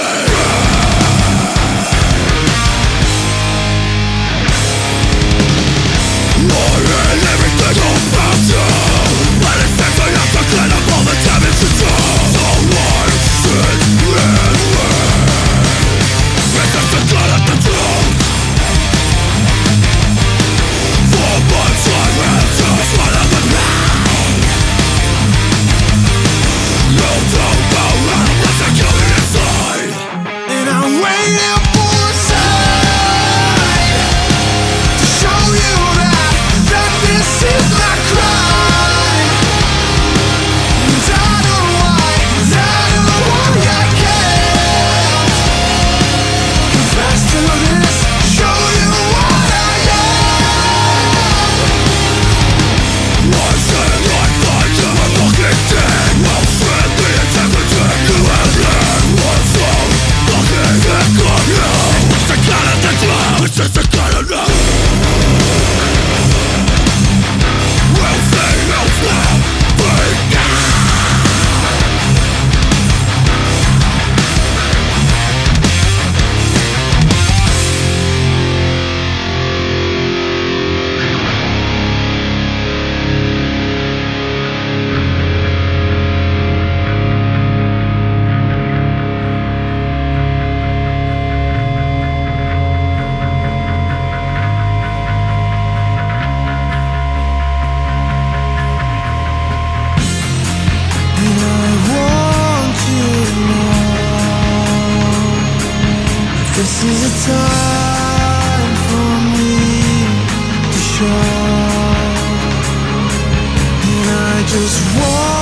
Billy! This is a time for me to shine. And I just want